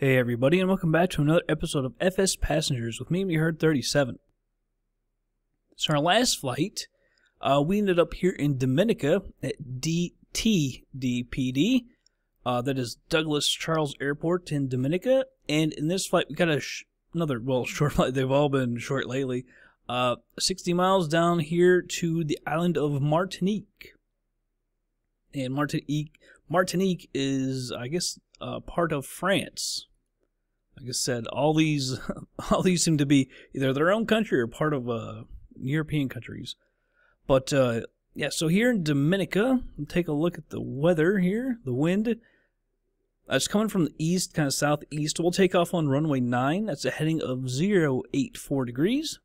Hey everybody, and welcome back to another episode of FS Passengers with me, MUHerd 37. So our last flight, uh, we ended up here in Dominica at DTDPD. Uh, that is Douglas Charles Airport in Dominica. And in this flight, we got a another, well, short flight. They've all been short lately. Uh, 60 miles down here to the island of Martinique. And Martinique, Martinique is, I guess, uh, part of France. Like I said, all these all these seem to be either their own country or part of uh, European countries. But uh, yeah, so here in Dominica, take a look at the weather here. The wind. Uh, it's coming from the east, kind of southeast. We'll take off on runway 9. That's a heading of 084 degrees.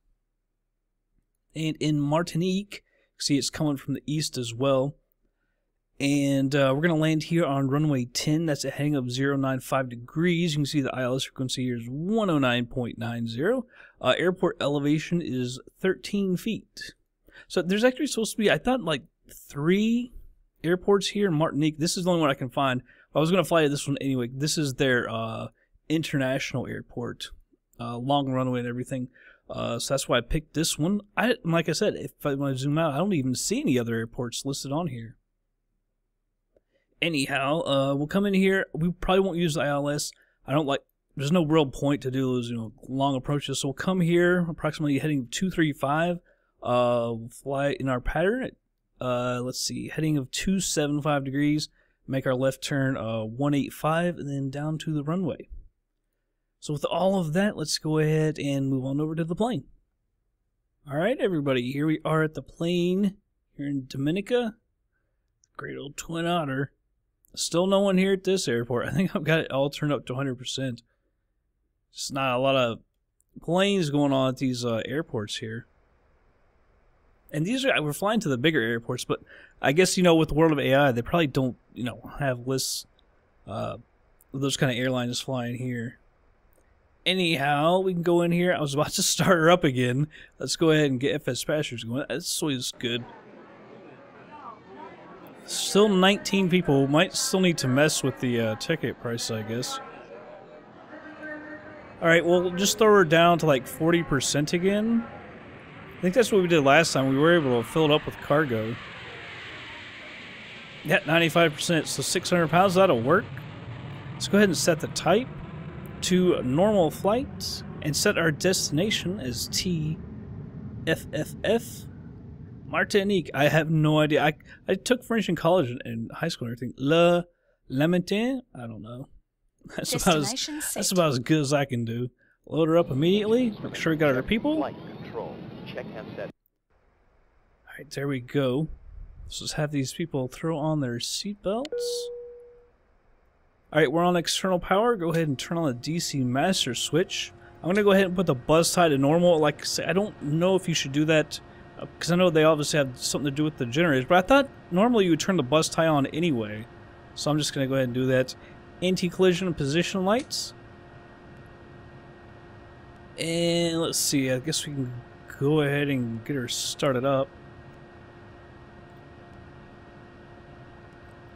And in Martinique, see it's coming from the east as well. And uh, we're going to land here on runway 10. That's a heading of 095 degrees. You can see the ILS frequency here is 109.90. Uh, airport elevation is 13 feet. So there's actually supposed to be, I thought, like three airports here in Martinique. This is the only one I can find. I was going to fly to this one anyway. This is their uh, international airport, uh, long runway and everything. Uh, so that's why I picked this one. I like I said, if I want to zoom out, I don't even see any other airports listed on here anyhow, uh, we'll come in here. We probably won't use the ILS. I don't like. There's no real point to do those, you know, long approaches. So we'll come here, approximately heading 235. Uh, fly in our pattern. Uh, let's see, heading of 275 degrees. Make our left turn uh 185, and then down to the runway. So with all of that, let's go ahead and move on over to the plane. All right, everybody, here we are at the plane here in Dominica. Great old Twin Otter. Still no one here at this airport. I think I've got it all turned up to 100%. Just not a lot of planes going on at these uh, airports here. And these are, we're flying to the bigger airports, but I guess, you know, with the world of AI, they probably don't, you know, have lists uh, of those kind of airlines flying here. Anyhow, we can go in here. I was about to start her up again. Let's go ahead and get FS Passengers going. That's always good. Still 19 people. Might still need to mess with the uh, ticket price, I guess. Alright, well, just throw her down to like 40% again. I think that's what we did last time. We were able to fill it up with cargo. Yeah, 95%, so 600 pounds, that'll work. Let's go ahead and set the type to normal flight and set our destination as TFFF Martinique. I have no idea. I I took French in college and, in high school and everything. Le Lamentin? I don't know. That's about, as, that's about as good as I can do. Load her up immediately. Make sure we got our people. Flight control. Check handset. All right, there we go. Let's just have these people throw on their seatbelts. All right, we're on external power. Go ahead and turn on the DC master switch. I'm gonna go ahead and put the bus tie to normal. Like I say, I don't know if you should do that because I know they obviously have something to do with the generators, but I thought normally you would turn the bus tie on anyway. So I'm just going to go ahead and do that. Anti-collision position lights. And let's see, I guess we can go ahead and get her started up.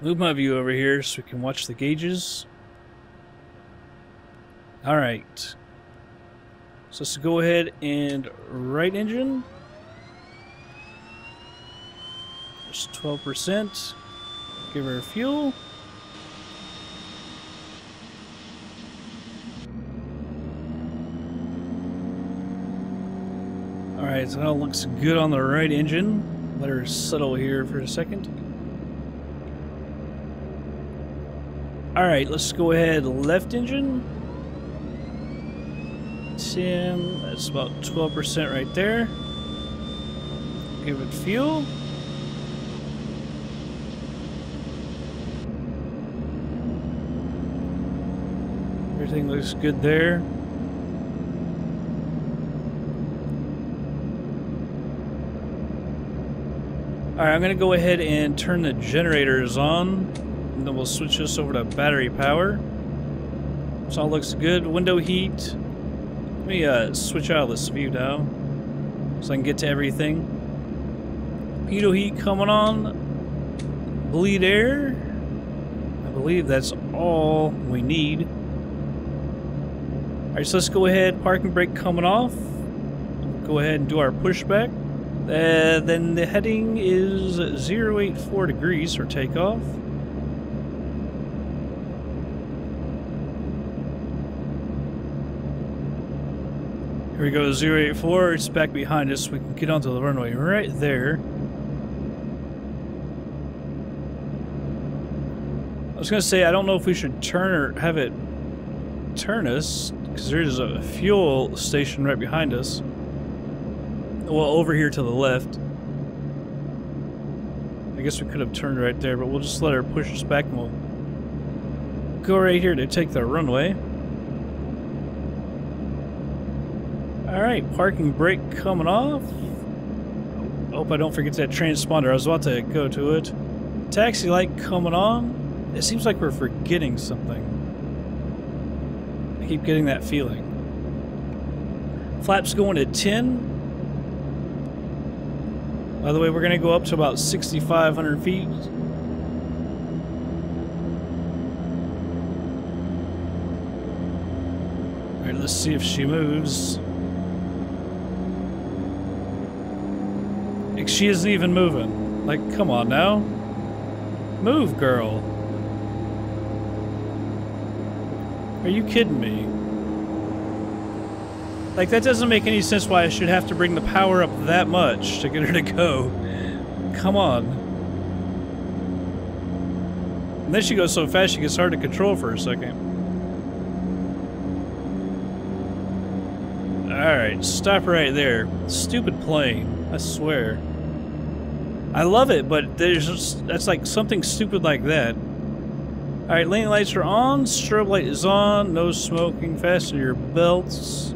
Move my view over here so we can watch the gauges. Alright. So let's go ahead and right engine. Just 12%. Give her fuel. Alright, so that looks good on the right engine. Let her settle here for a second. Alright, let's go ahead left engine. 10, that's about 12% right there. Give it fuel. Everything looks good there. Alright, I'm going to go ahead and turn the generators on. And then we'll switch this over to battery power. So all looks good. Window heat. Let me uh, switch out this view now. So I can get to everything. Pitot heat coming on. Bleed air. I believe that's all we need. Alright, so let's go ahead, parking brake coming off. Go ahead and do our pushback. Uh, then the heading is 084 degrees for takeoff. Here we go, 084. It's back behind us. We can get onto the runway right there. I was going to say, I don't know if we should turn or have it turn us, because there's a fuel station right behind us. Well, over here to the left. I guess we could have turned right there, but we'll just let her push us back and we'll go right here to take the runway. Alright, parking brake coming off. Hope I don't forget that transponder. I was about to go to it. Taxi light coming on. It seems like we're forgetting something. Keep getting that feeling. Flaps going to 10. By the way, we're going to go up to about 6,500 feet. Alright, let's see if she moves. Like, she isn't even moving. Like, come on now. Move, girl. Are you kidding me? Like, that doesn't make any sense why I should have to bring the power up that much to get her to go. Come on. And then she goes so fast she gets hard to control for a second. Alright, stop right there. Stupid plane. I swear. I love it, but there's just, that's like something stupid like that. Alright, lane lights are on, strobe light is on, no smoking, fasten your belts.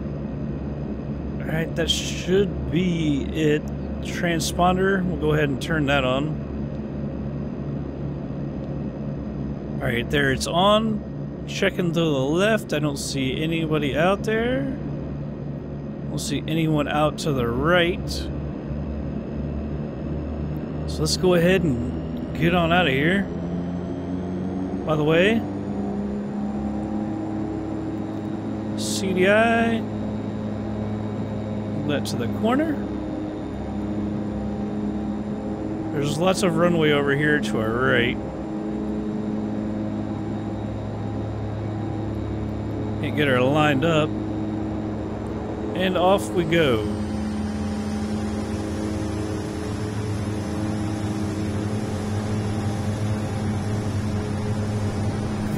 Alright, that should be it. Transponder, we'll go ahead and turn that on. Alright, there it's on. Checking to the left, I don't see anybody out there. Don't see anyone out to the right. So let's go ahead and get on out of here. By the way, CDI, that to the corner. There's lots of runway over here to our right. Can't get her lined up. And off we go.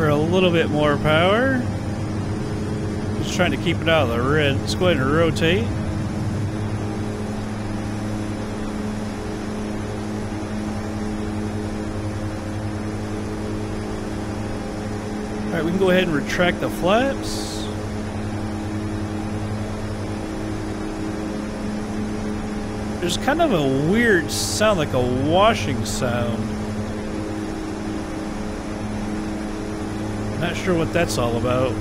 For a little bit more power. Just trying to keep it out of the red. Let's go ahead and rotate. Alright, we can go ahead and retract the flaps. There's kind of a weird sound, like a washing sound. Not sure what that's all about.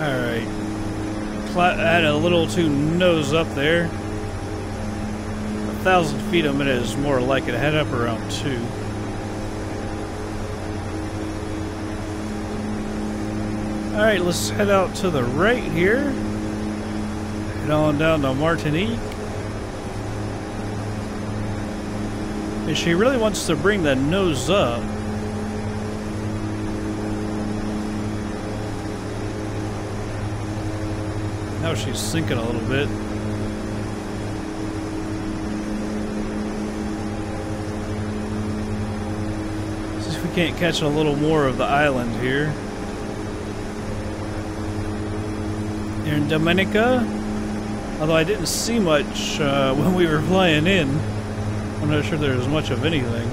Alright. I had a little too nose up there. A thousand feet a minute is more like it. Head up around two. Alright, let's head out to the right here. Head on down to Martinique. And she really wants to bring the nose up. Now she's sinking a little bit. See if we can't catch a little more of the island here. Here in Dominica, although I didn't see much uh, when we were flying in. I'm not sure there was much of anything.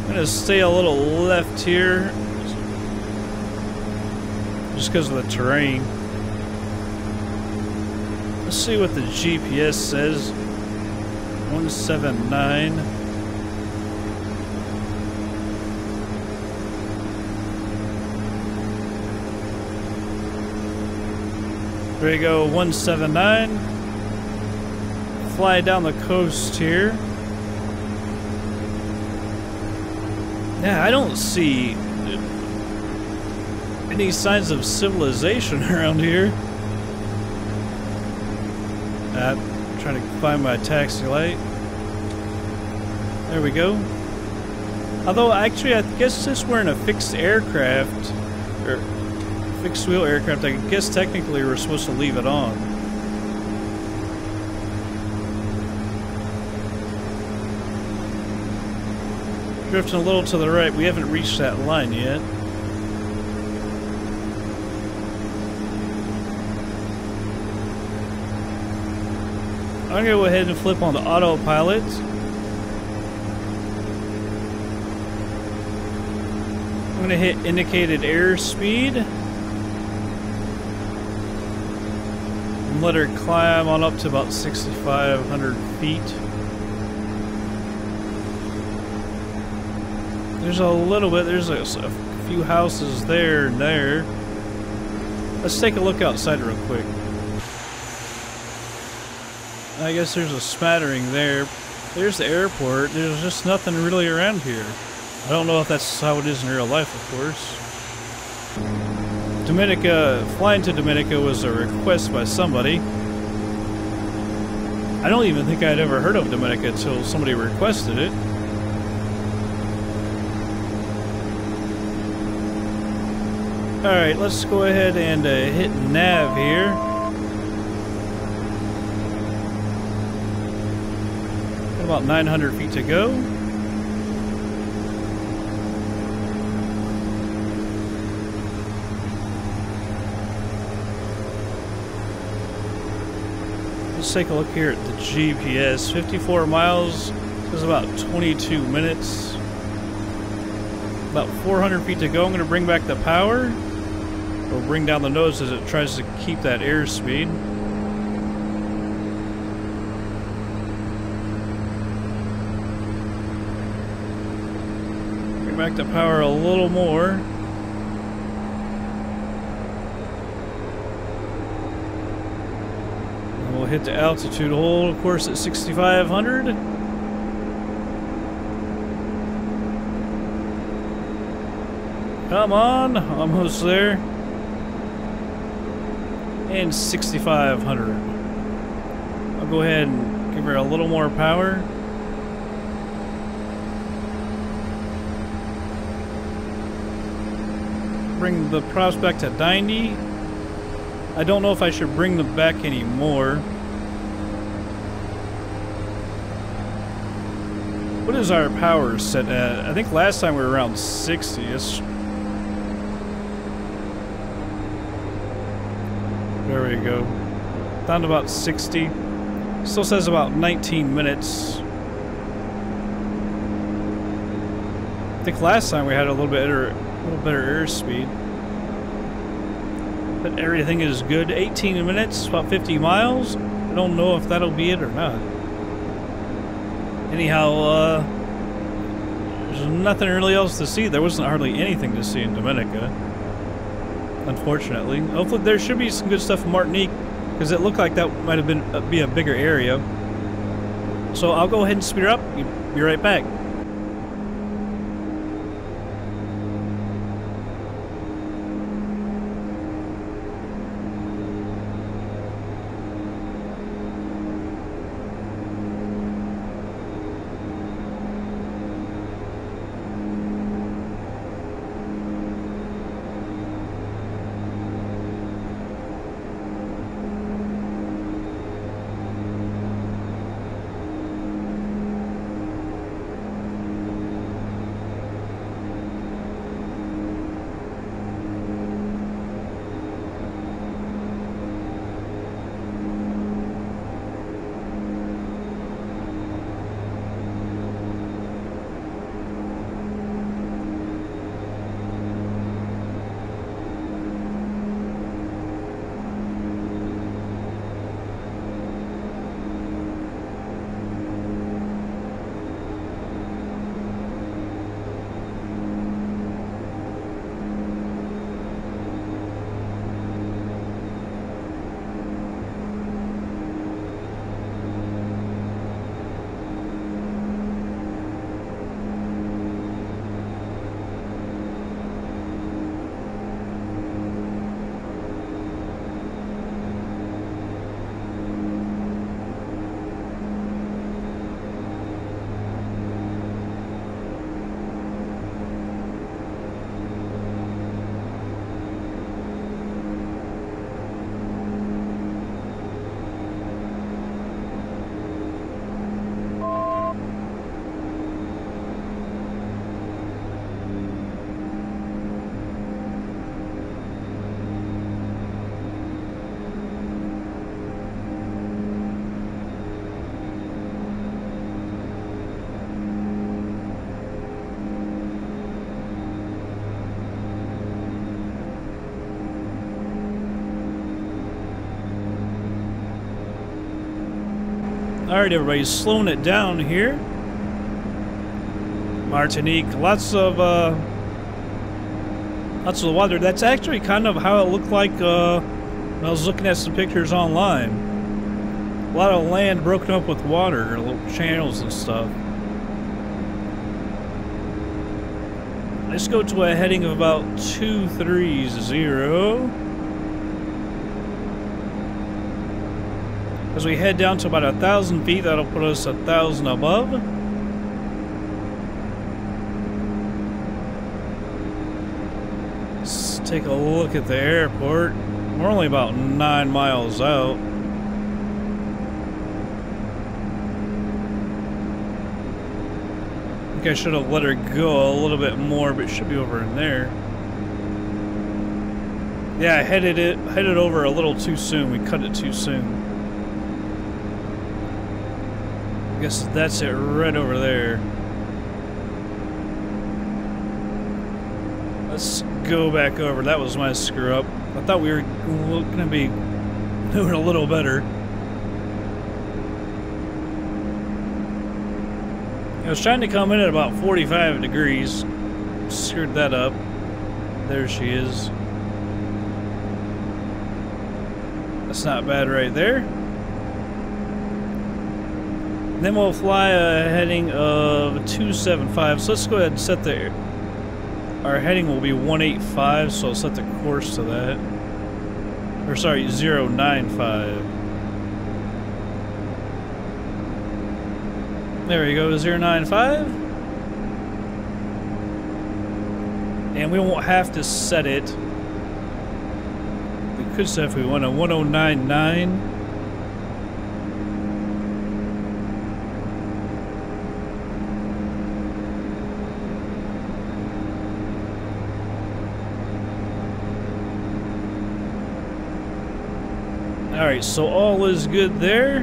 I'm gonna stay a little left here just because of the terrain. Let's see what the GPS says. 179. There you go, 179. fly down the coast here. Yeah, I don't see any signs of civilization around here. I'm uh, trying to find my taxi light. There we go. Although, actually, I guess since we're in a fixed aircraft, or fixed wheel aircraft, I guess technically we're supposed to leave it on. Drifting a little to the right, we haven't reached that line yet. I'm going to go ahead and flip on the autopilot. I'm going to hit indicated airspeed. Let her climb on up to about 6,500 feet. There's a little bit, there's a, a few houses there and there. Let's take a look outside real quick. I guess there's a smattering there. There's the airport. There's just nothing really around here. I don't know if that's how it is in real life, of course. Dominica, flying to Dominica was a request by somebody. I don't even think I'd ever heard of Dominica until somebody requested it. Alright, let's go ahead and uh, hit nav here. About 900 feet to go. Take a look here at the GPS. 54 miles is about 22 minutes. About 400 feet to go. I'm going to bring back the power. Or bring down the nose as it tries to keep that airspeed. Bring back the power a little more. We'll hit the altitude hold, of course, at 6,500. Come on, almost there and 6,500. I'll go ahead and give her a little more power. Bring the props back to 90. I don't know if I should bring them back anymore. What is our power set at? I think last time we were around 60. It's There we go. Down to about 60. Still says about 19 minutes. I think last time we had a little bit better, a little better airspeed. But everything is good. 18 minutes, about 50 miles. I don't know if that'll be it or not. Anyhow, uh, there's nothing really else to see. There wasn't hardly anything to see in Dominica unfortunately. Hopefully there should be some good stuff in Martinique, because it looked like that might have been uh, be a bigger area. So I'll go ahead and speed her up. Be right back. Alright, everybody, slowing it down here. Martinique, lots of, uh, lots of water. That's actually kind of how it looked like, uh, when I was looking at some pictures online. A lot of land broken up with water, little channels and stuff. Let's go to a heading of about 230. As we head down to about a thousand feet, that'll put us a thousand above. Let's take a look at the airport. We're only about nine miles out. I think I should have let her go a little bit more, but should be over in there. Yeah, I headed it headed over a little too soon. We cut it too soon. I guess that's it right over there. Let's go back over. That was my screw up. I thought we were going to be doing a little better. I was trying to come in at about 45 degrees. Screwed that up. There she is. That's not bad right there. Then we'll fly a heading of 275. So let's go ahead and set the... Our heading will be 185, so I'll set the course to that. Or sorry, 095. There we go, 095. And we won't have to set it. We could set if we want a 1099. Alright, so all is good there.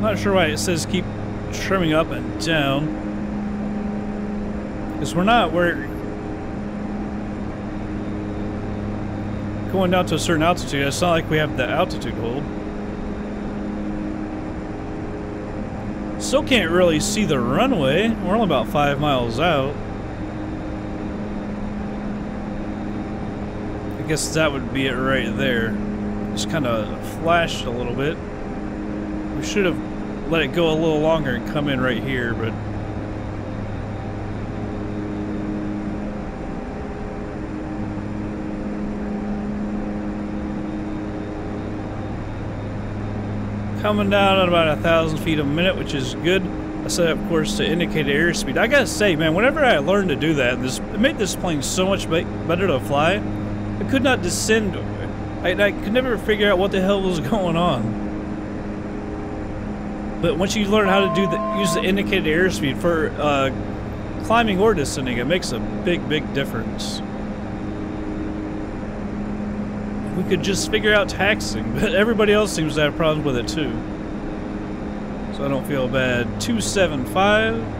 Not sure why it says keep trimming up and down. Because we're not, we're going down to a certain altitude. It's not like we have the altitude hold. Still can't really see the runway. We're only about five miles out. Guess that would be it right there. Just kind of flashed a little bit. We should have let it go a little longer and come in right here, but... Coming down at about a thousand feet a minute, which is good. I set of course, to indicate airspeed. I gotta say, man, whenever I learned to do that, this it made this plane so much better to fly. I could not descend. I, I could never figure out what the hell was going on. But once you learn how to do the use the indicated airspeed for uh, climbing or descending, it makes a big, big difference. We could just figure out taxing, but everybody else seems to have problems with it too. So I don't feel bad. 275.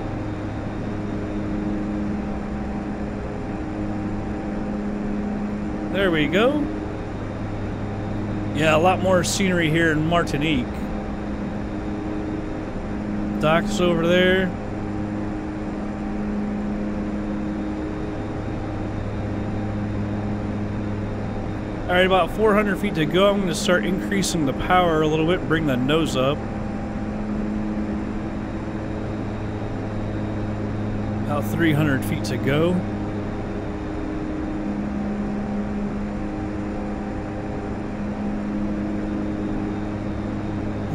There we go. Yeah, a lot more scenery here in Martinique. Docks over there. Alright, about 400 feet to go. I'm going to start increasing the power a little bit, bring the nose up. About 300 feet to go.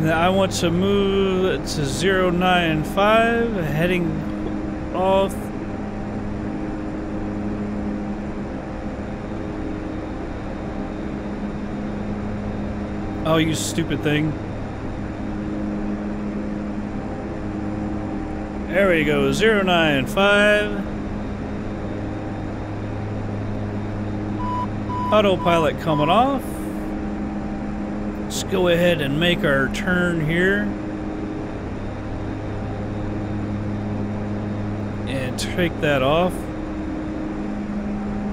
I want to move to 095, heading off. Oh, you stupid thing. There we go, 095. Autopilot coming off. Let's go ahead and make our turn here. And take that off.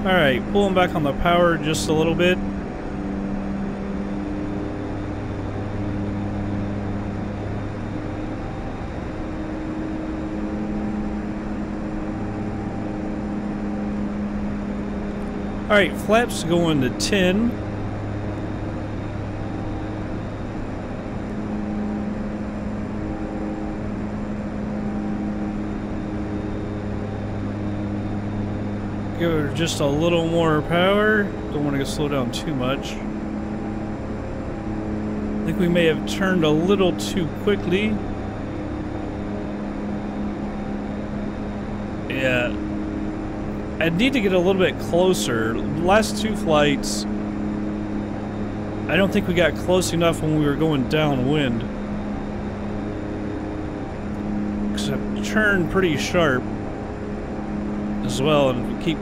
Alright, pulling back on the power just a little bit. Alright, flaps going to 10. Give her just a little more power. Don't want to slow down too much. I think we may have turned a little too quickly. Yeah. I need to get a little bit closer. last two flights, I don't think we got close enough when we were going downwind. Because I've turned pretty sharp as well, and we keep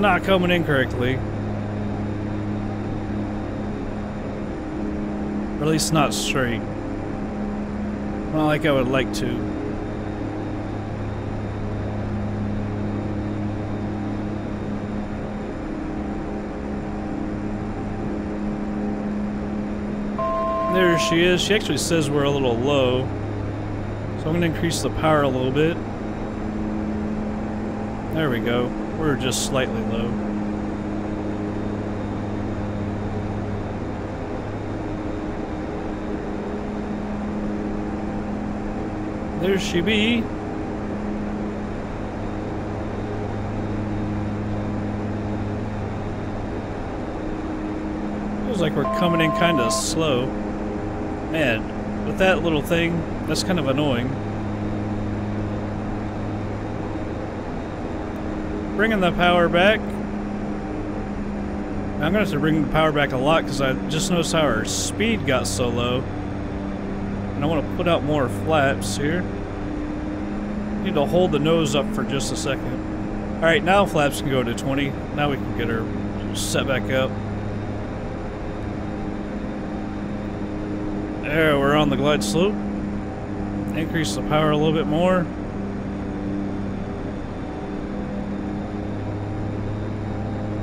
not coming in correctly. Or at least not straight. Not like I would like to. There she is. She actually says we're a little low. So I'm going to increase the power a little bit. There we go. We're just slightly low. There she be. Feels like we're coming in kind of slow. Man, with that little thing, that's kind of annoying. Bringing the power back. I'm going to have to bring the power back a lot because I just noticed how our speed got so low. And I want to put out more flaps here. Need to hold the nose up for just a second. Alright, now flaps can go to 20. Now we can get her set back up. There, we're on the glide slope. Increase the power a little bit more.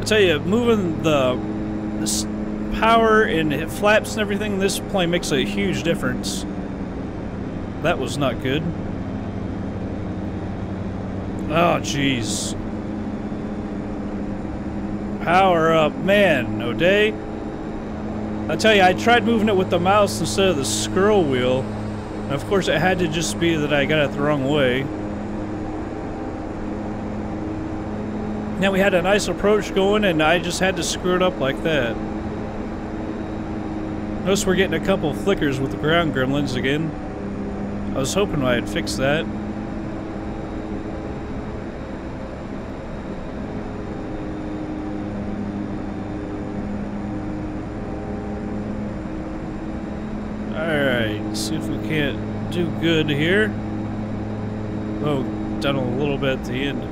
I tell you, moving the this power and flaps and everything, this plane makes a huge difference. That was not good. Oh, jeez. Power up. Man, O'Day. I tell you, I tried moving it with the mouse instead of the scroll wheel. And of course, it had to just be that I got it the wrong way. Now we had a nice approach going, and I just had to screw it up like that. Notice we're getting a couple flickers with the ground gremlins again. I was hoping I'd fix that. Alright, see if we can't do good here. Oh, done a little bit at the end.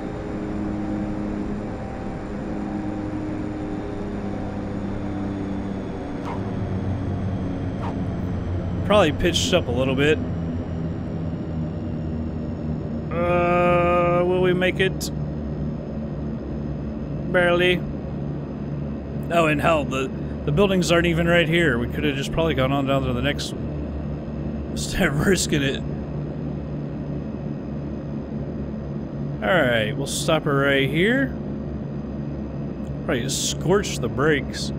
Probably pitched up a little bit. Uh, will we make it? Barely. Oh, and hell, the, the buildings aren't even right here. We could have just probably gone on down to the next. Instead of risking it. Alright, we'll stop her right here. Probably scorch the brakes.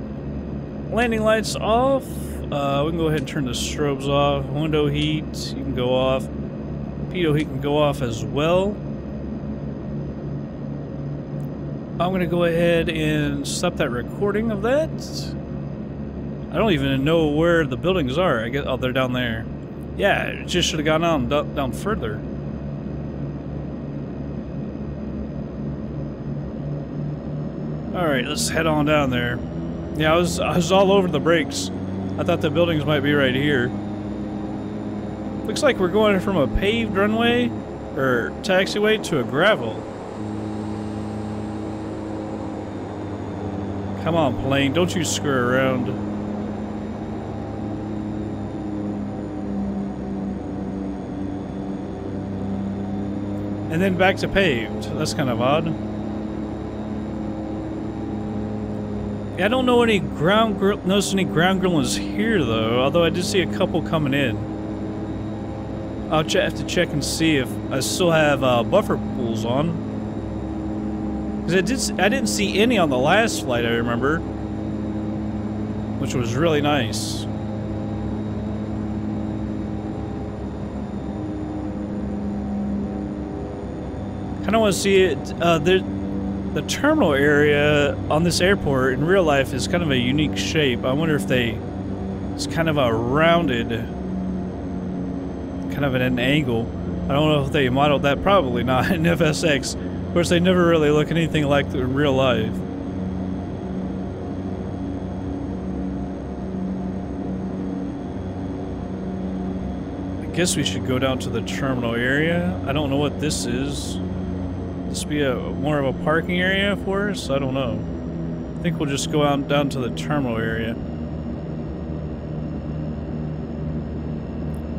Landing lights off. Uh, we can go ahead and turn the strobes off. Window heat, you can go off. Pitot heat can go off as well. I'm going to go ahead and stop that recording of that. I don't even know where the buildings are. I guess, oh, they're down there. Yeah, it just should have gone on down, down further. Alright, let's head on down there. Yeah, I was, I was all over the brakes. I thought the buildings might be right here. Looks like we're going from a paved runway, or taxiway, to a gravel. Come on, plane, don't you screw around. And then back to paved. That's kind of odd. Yeah, I don't know any ground grill notice any ground gremlins here though, although I did see a couple coming in. I'll have to check and see if I still have uh, buffer pools on. Because I did I didn't see any on the last flight. I remember, which was really nice. Kind of want to see it. Uh, the the terminal area on this airport in real life is kind of a unique shape. I wonder if they it's kind of a rounded, kind of at an angle. I don't know if they modeled that. Probably not in FSX. Of course, they never really look anything like in real life. I guess we should go down to the terminal area. I don't know what this is. This be a more of a parking area for us? I don't know. I think we'll just go out down to the terminal area.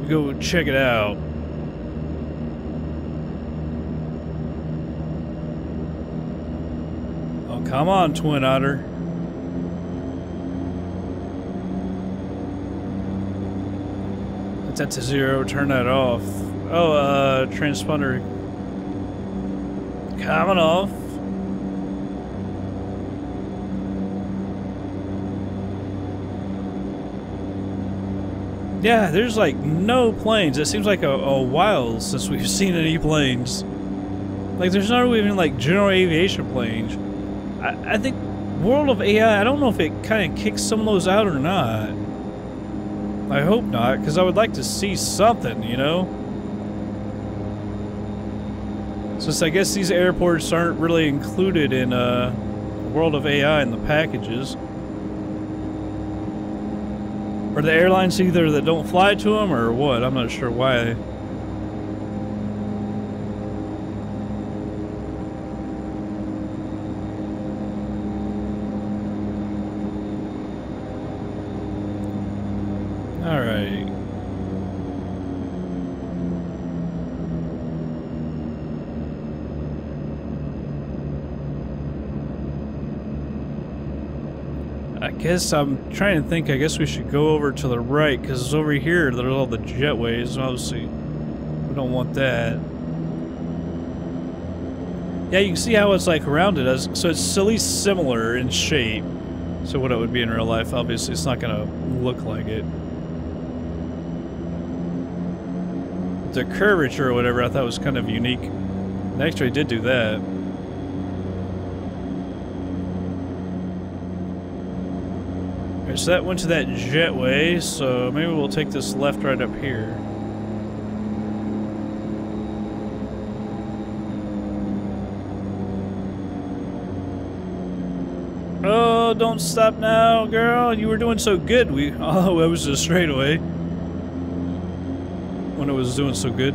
We Go check it out. Oh, come on, Twin Otter. Put that to zero, turn that off. Oh, uh, transponder coming off. Yeah, there's like no planes. It seems like a, a while since we've seen any planes. Like, there's not even like general aviation planes. I, I think World of AI, I don't know if it kind of kicks some of those out or not. I hope not, because I would like to see something, you know? Since I guess these airports aren't really included in uh, World of AI in the packages. Are the airlines either that don't fly to them or what? I'm not sure why. Guess I'm trying to think. I guess we should go over to the right because it's over here there's all the jetways. Obviously, we don't want that. Yeah, you can see how it's like rounded as so it's at least similar in shape. So what it would be in real life, obviously, it's not gonna look like it. The curvature or whatever I thought was kind of unique. The X-ray did do that. So that went to that jetway, so maybe we'll take this left right up here. Oh, don't stop now, girl. You were doing so good. We oh, it was a straightaway. When it was doing so good.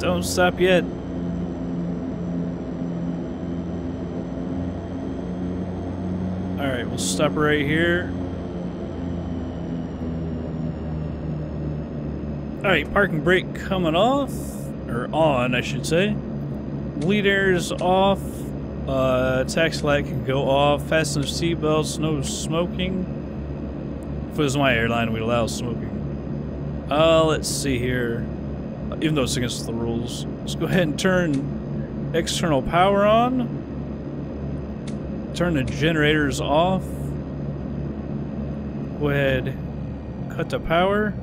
Don't stop yet. Alright, we'll stop right here. Alright, parking brake coming off. Or on, I should say. Leaders off. Uh, taxi light can go off. Fasten seatbelts, no smoking. If it was my airline, we'd allow smoking. Uh, let's see here. Even though it's against the rules. Let's go ahead and turn external power on turn the generators off. Go ahead, cut the power.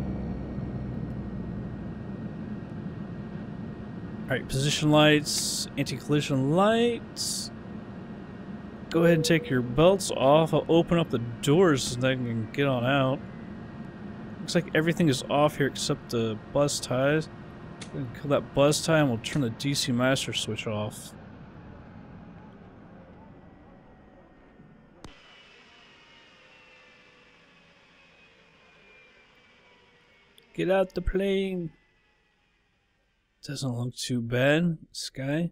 Alright, position lights, anti-collision lights. Go ahead and take your belts off. I'll open up the doors so they can get on out. Looks like everything is off here except the bus ties. Kill that bus tie and we'll turn the DC master switch off. Get out the plane. Doesn't look too bad. Sky. I'm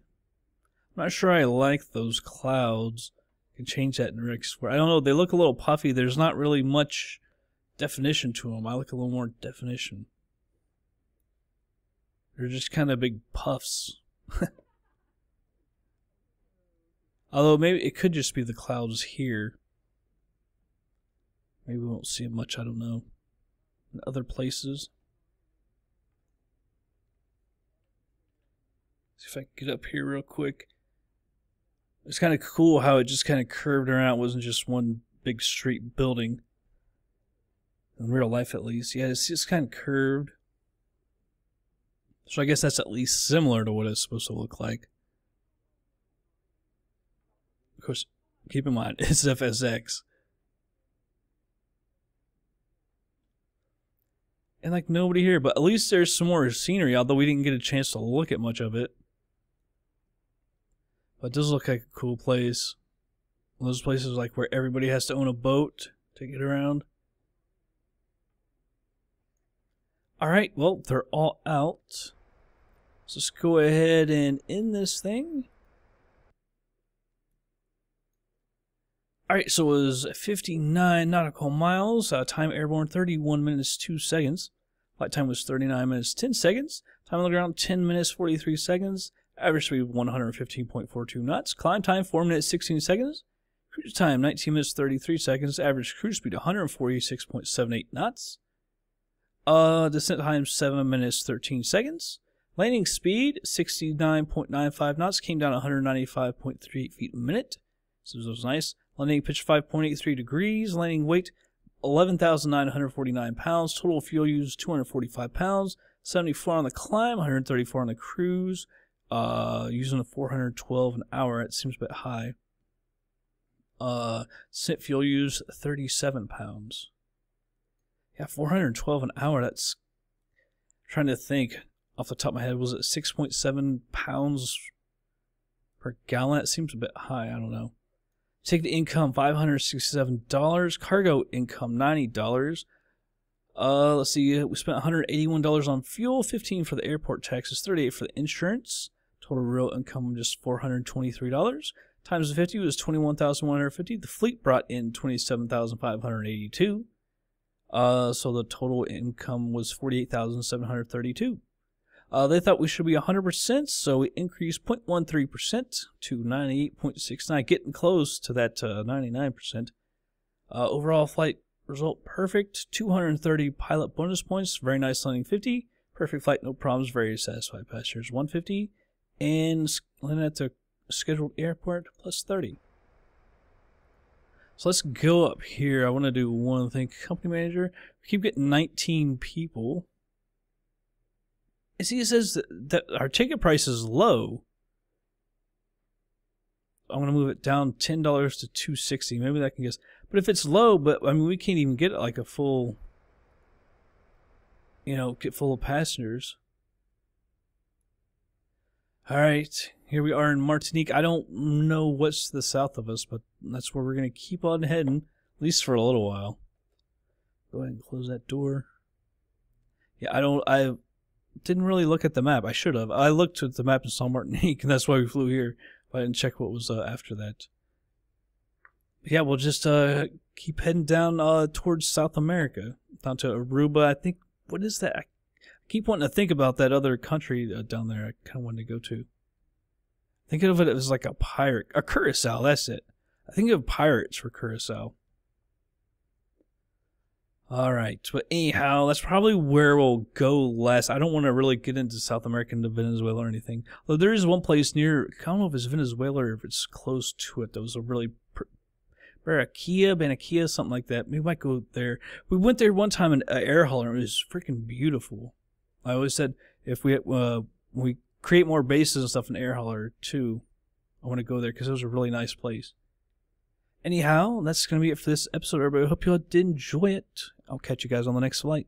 not sure I like those clouds. I can change that in REX. I don't know. They look a little puffy. There's not really much definition to them. I like a little more definition. They're just kind of big puffs. Although maybe it could just be the clouds here. Maybe we won't see much. I don't know. In other places. See if I can get up here real quick. It's kind of cool how it just kind of curved around. It wasn't just one big straight building. In real life, at least. Yeah, it's just kind of curved. So I guess that's at least similar to what it's supposed to look like. Of course, keep in mind, it's FSX. And like nobody here, but at least there's some more scenery, although we didn't get a chance to look at much of it. But it does look like a cool place. One of those places like where everybody has to own a boat to get around. Alright, well, they're all out. So let's go ahead and end this thing. Alright, so it was 59 nautical miles. Uh, time airborne 31 minutes 2 seconds. Flight time was 39 minutes 10 seconds. Time on the ground 10 minutes 43 seconds. Average speed 115.42 knots. Climb time 4 minutes 16 seconds. Cruise time 19 minutes 33 seconds. Average cruise speed 146.78 knots. Uh, descent time 7 minutes 13 seconds. Landing speed 69.95 knots. Came down 195.38 feet a minute. So this was nice. Landing pitch 5.83 degrees. Landing weight 11,949 pounds. Total fuel used 245 pounds. 74 on the climb, 134 on the cruise. Uh, using a 412 an hour. It seems a bit high. Uh, fuel use 37 pounds. Yeah, 412 an hour. That's trying to think off the top of my head. Was it 6.7 pounds per gallon? It seems a bit high. I don't know. Ticket income $567. Cargo income $90. Uh, let's see. We spent $181 on fuel, 15 for the airport taxes, 38 for the insurance. Total real income just $423. Times the 50 was 21,150. The fleet brought in 27,582. Uh, so the total income was 48,732. Uh, they thought we should be 100%, so we increased 0.13% to 98.69, getting close to that uh, 99%. Uh, overall flight result perfect, 230 pilot bonus points, very nice landing 50, perfect flight, no problems, very satisfied passengers 150, and landing at the scheduled airport plus 30. So let's go up here. I want to do one thing. Company manager. We keep getting 19 people. See, it says that, our ticket price is low. I'm gonna move it down ten dollars to two sixty. Maybe that can guess. But if it's low, but I mean, we can't even get like a full, you know, get full of passengers. All right, here we are in Martinique. I don't know what's the south of us, but that's where we're gonna keep on heading, at least for a little while. Go ahead and close that door. Yeah, I don't. I didn't really look at the map. I should have. I looked at the map and saw Martinique, and that's why we flew here. But I didn't check what was uh, after that. Yeah, we'll just uh, keep heading down uh, towards South America, down to Aruba. I think what is that? I keep wanting to think about that other country uh, down there. I kind of wanted to go to. Think of it as like a pirate, a Curacao. That's it. I think of pirates for Curacao. All right, but anyhow, that's probably where we'll go last. I don't want to really get into South America into Venezuela or anything. Though there is one place near, I don't know if it's Venezuela or if it's close to it. That was a really Barranquilla, Banakia, something like that. We might go there. We went there one time in uh, air hauler. It was freaking beautiful. I always said if we uh, we create more bases and stuff in air hauler too, I want to go there because it was a really nice place. Anyhow, that's going to be it for this episode, everybody. I hope you all did enjoy it. I'll catch you guys on the next flight.